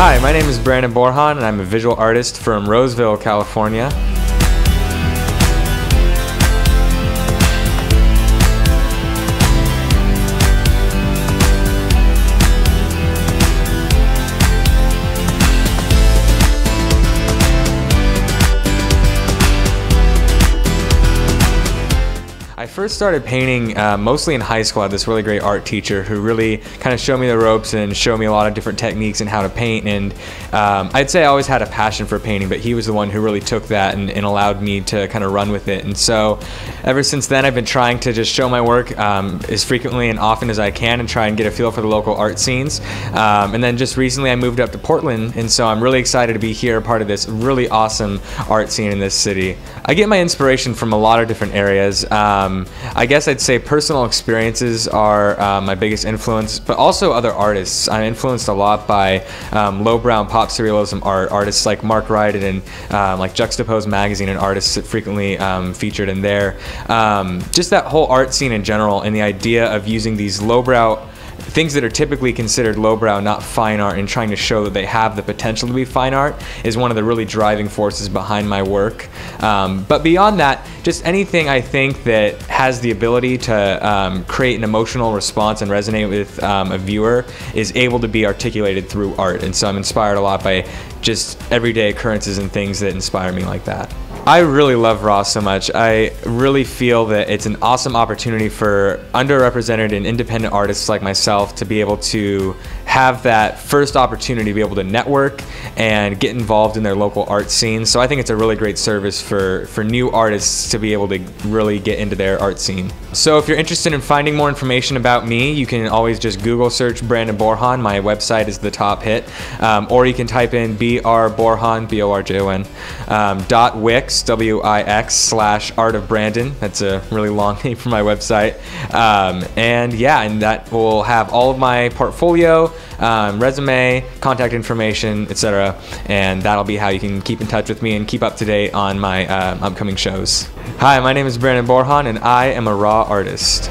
Hi, my name is Brandon Borjon, and I'm a visual artist from Roseville, California. I first started painting uh, mostly in high school. I had this really great art teacher who really kind of showed me the ropes and showed me a lot of different techniques and how to paint. And um, I'd say I always had a passion for painting, but he was the one who really took that and, and allowed me to kind of run with it. And so ever since then, I've been trying to just show my work um, as frequently and often as I can and try and get a feel for the local art scenes. Um, and then just recently, I moved up to Portland, and so I'm really excited to be here, part of this really awesome art scene in this city. I get my inspiration from a lot of different areas. Um, I guess I'd say personal experiences are uh, my biggest influence, but also other artists. I'm influenced a lot by um, lowbrow pop surrealism art, artists like Mark Ryden and um, like Juxtapose Magazine and artists frequently um, featured in there. Um, just that whole art scene in general and the idea of using these lowbrow things that are typically considered lowbrow, not fine art, and trying to show that they have the potential to be fine art is one of the really driving forces behind my work. Um, but beyond that, just anything I think that has the ability to um, create an emotional response and resonate with um, a viewer is able to be articulated through art. And so I'm inspired a lot by just everyday occurrences and things that inspire me like that. I really love RAW so much. I really feel that it's an awesome opportunity for underrepresented and independent artists like myself to be able to have that first opportunity to be able to network and get involved in their local art scene. So I think it's a really great service for, for new artists to be able to really get into their art scene. So if you're interested in finding more information about me, you can always just Google search Brandon Borjon. My website is the top hit. Um, or you can type in BR Borjon, B O R J O N, um, dot Wix W-I-X slash Art of Brandon. That's a really long name for my website. Um, and yeah, and that will have all of my portfolio, um, resume, contact information, etc. And that'll be how you can keep in touch with me and keep up to date on my uh, upcoming shows. Hi, my name is Brandon Borjon, and I am a raw artist.